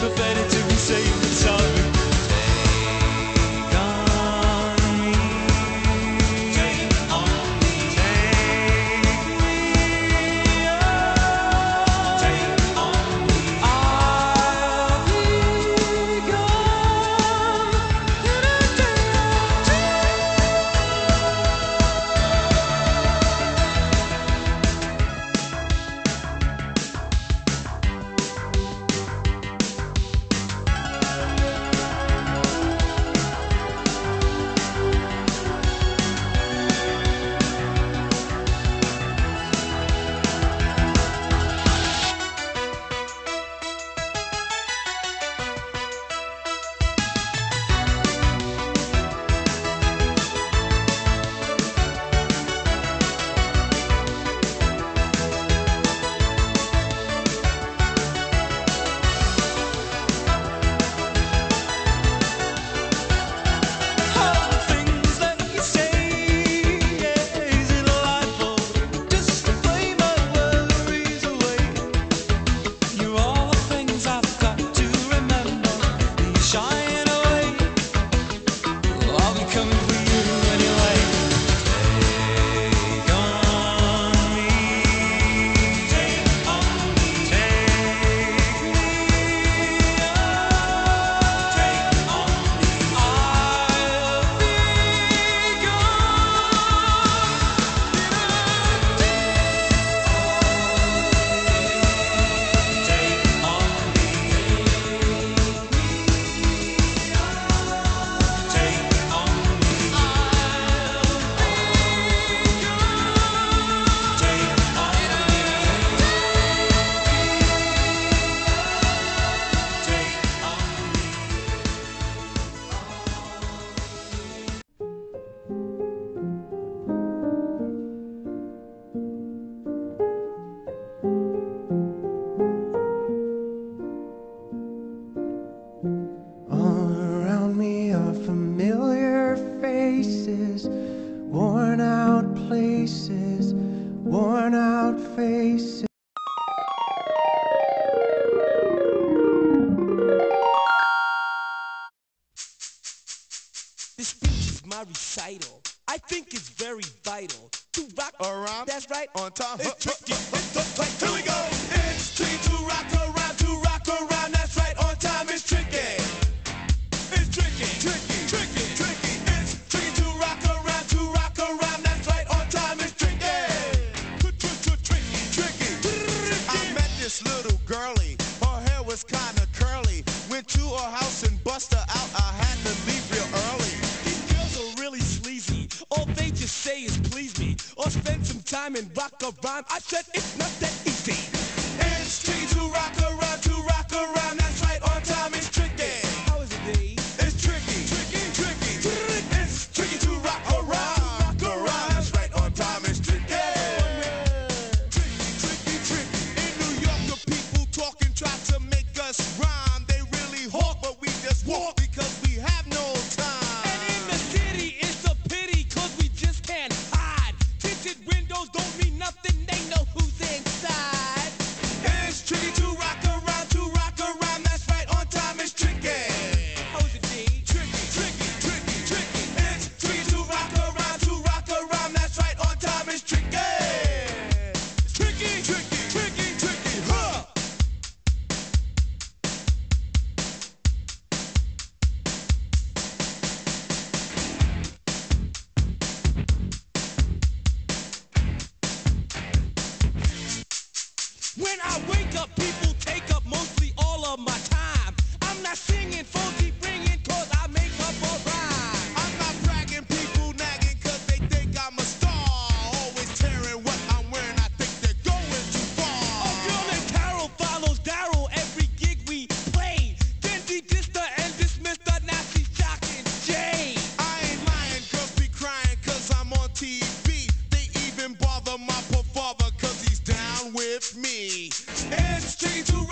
It's pathetic. My. I think it's very vital to rock Around. That's right. On time. It's tricky. It's the right. Here we go. It's tricky to rock around, to rock around. That's right. On time. It's tricky. It's tricky. Tricky. Tricky. Tricky. It's tricky to rock around, to rock around. That's right. On time. It's tricky. Tricky. Tricky. I met this little girlie. Her hair was kinda curly. Went to her house and bust her out. I had to leave real early. Just say is please me. Or spend some time and rock a rhyme. I said it's not that easy. I wake up, people take up mostly all of my time. I'm not singing, funky bringing, cause I make up a rhyme. It's T2